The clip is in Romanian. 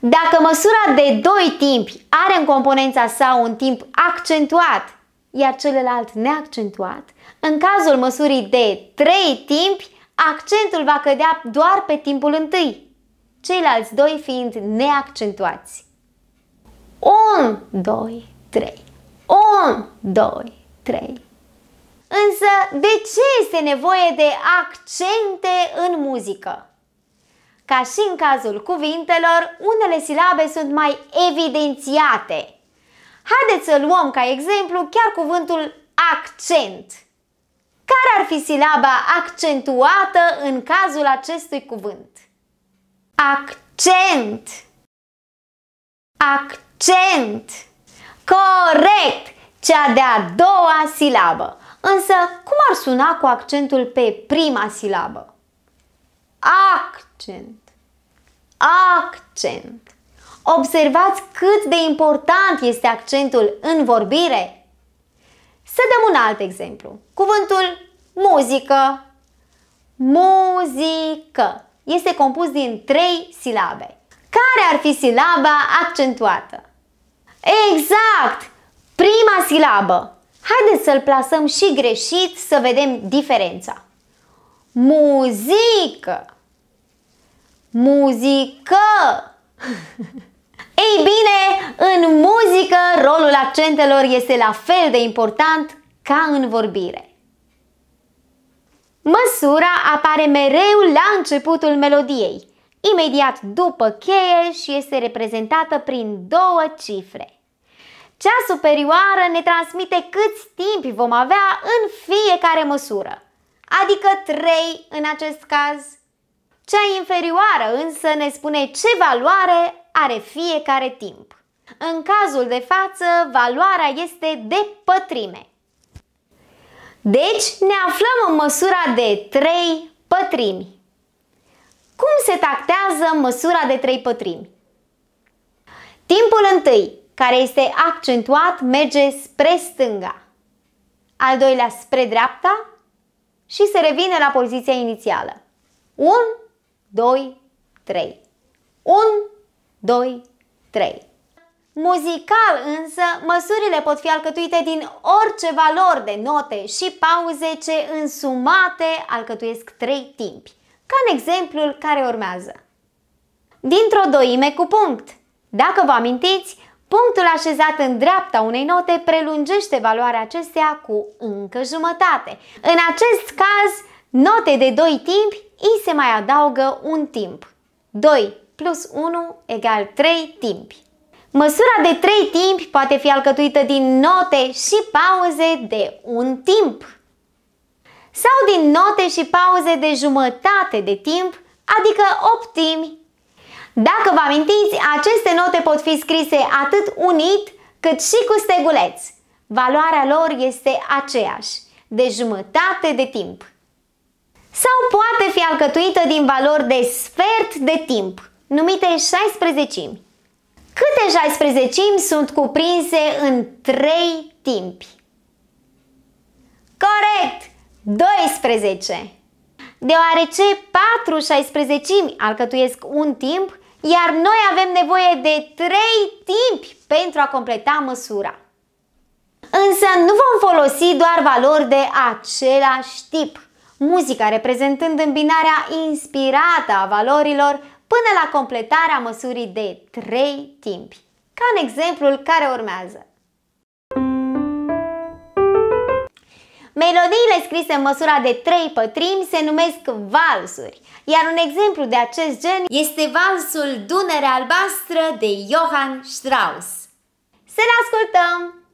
Dacă măsura de 2 timpi are în componența sa un timp accentuat, iar celălalt neaccentuat, în cazul măsurii de 3 timpi, accentul va cădea doar pe timpul întâi, ceilalți doi fiind neaccentuați. 1, 2, 3. 1, 2, 3. Însă, de ce este nevoie de accente în muzică? Ca și în cazul cuvintelor, unele silabe sunt mai evidențiate. Haideți să luăm ca exemplu chiar cuvântul accent. Care ar fi silaba accentuată în cazul acestui cuvânt? Accent. Accent. Corect! Cea de-a doua silabă. Însă, cum ar suna cu accentul pe prima silabă? Accent. Accent. Observați cât de important este accentul în vorbire? Să dăm un alt exemplu. Cuvântul muzică. Muzică. Este compus din trei silabe. Care ar fi silaba accentuată? Exact! Prima silabă. Haideți să-l plasăm și greșit să vedem diferența. Muzică. Muzică. Ei bine, în muzică rolul accentelor este la fel de important ca în vorbire. Măsura apare mereu la începutul melodiei, imediat după cheie și este reprezentată prin două cifre. Cea superioară ne transmite câți timp vom avea în fiecare măsură, adică 3 în acest caz. Cea inferioară însă ne spune ce valoare are fiecare timp. În cazul de față, valoarea este de pătrime. Deci ne aflăm în măsura de 3 pătrimi. Cum se tactează măsura de 3 pătrimi? Timpul întâi care este accentuat, merge spre stânga. Al doilea spre dreapta și se revine la poziția inițială. 1, 2, 3. 1, 2, 3. Muzical însă, măsurile pot fi alcătuite din orice valori de note și pauze ce însumate alcătuiesc trei timpi, ca în exemplul care urmează. Dintr-o doime cu punct. Dacă vă amintiți, Punctul așezat în dreapta unei note prelungește valoarea acesteia cu încă jumătate. În acest caz, note de 2 timpi, îi se mai adaugă un timp. 2 plus 1 egal 3 timpi. Măsura de 3 timpi poate fi alcătuită din note și pauze de un timp. Sau din note și pauze de jumătate de timp, adică optimi dacă vă amintiți, aceste note pot fi scrise atât unit cât și cu steguleț. Valoarea lor este aceeași, de jumătate de timp. Sau poate fi alcătuită din valori de sfert de timp, numite 16. Câte 16 sunt cuprinse în 3 timpi? Corect! 12! Deoarece 4 16 alcătuiesc un timp, iar noi avem nevoie de 3 timpi pentru a completa măsura. Însă nu vom folosi doar valori de același tip, muzica reprezentând îmbinarea inspirată a valorilor până la completarea măsurii de 3 timpi, ca în exemplul care urmează. Melodiile scrise în măsura de 3 pătrimi se numesc valsuri, iar un exemplu de acest gen este valsul Dunăre albastră de Johann Strauss. Să-l ascultăm!